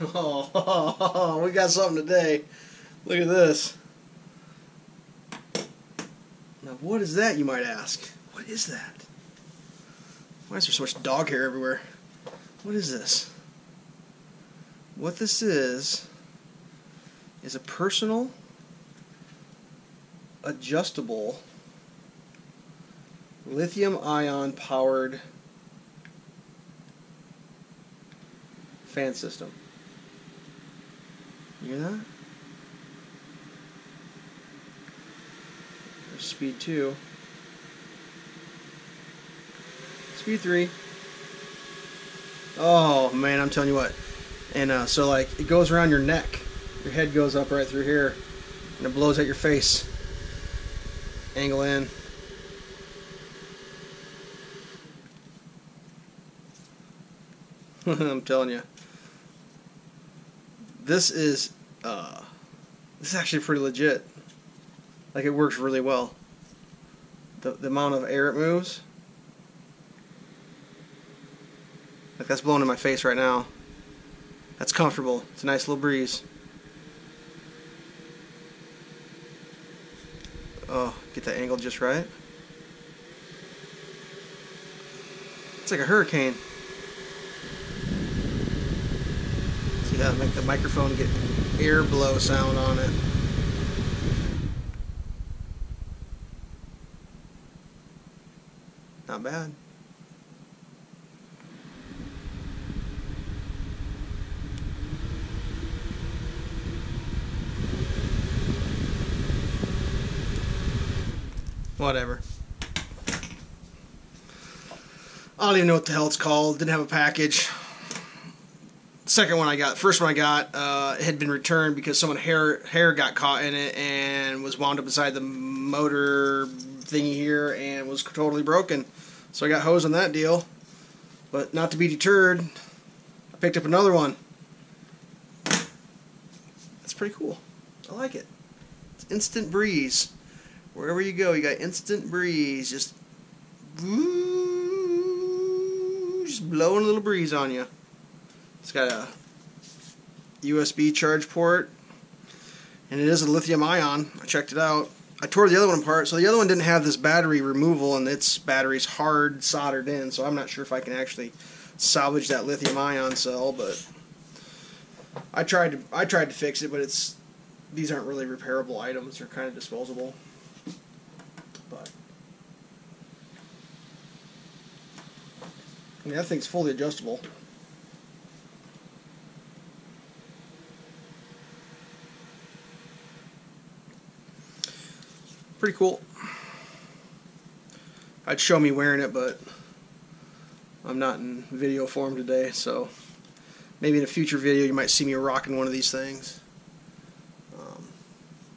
Oh, we got something today. Look at this. Now, what is that, you might ask? What is that? Why is there so much dog hair everywhere? What is this? What this is, is a personal, adjustable, lithium ion powered fan system. You hear that? There's speed 2. Speed 3. Oh, man, I'm telling you what. And uh, so, like, it goes around your neck. Your head goes up right through here. And it blows at your face. Angle in. I'm telling you. This is uh, this is actually pretty legit. Like it works really well. The the amount of air it moves. Like that's blowing in my face right now. That's comfortable. It's a nice little breeze. Oh, get that angle just right. It's like a hurricane. That? Make the microphone get air blow sound on it. Not bad. Whatever. I don't even know what the hell it's called. Didn't have a package. Second one I got, first one I got, uh, had been returned because someone hair hair got caught in it and was wound up inside the motor thingy here and was totally broken. So I got hose on that deal. But not to be deterred, I picked up another one. That's pretty cool. I like it. It's instant breeze. Wherever you go, you got instant breeze. Just, just blowing a little breeze on you. It's got a USB charge port, and it is a lithium ion. I checked it out. I tore the other one apart, so the other one didn't have this battery removal, and its battery's hard soldered in, so I'm not sure if I can actually salvage that lithium ion cell, but I tried to I tried to fix it, but it's these aren't really repairable items; they're kind of disposable. But I mean, that thing's fully adjustable. Pretty cool. I'd show me wearing it, but I'm not in video form today, so maybe in a future video you might see me rocking one of these things. Um,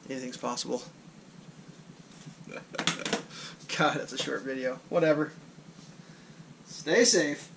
anything's possible. God, that's a short video. Whatever. Stay safe.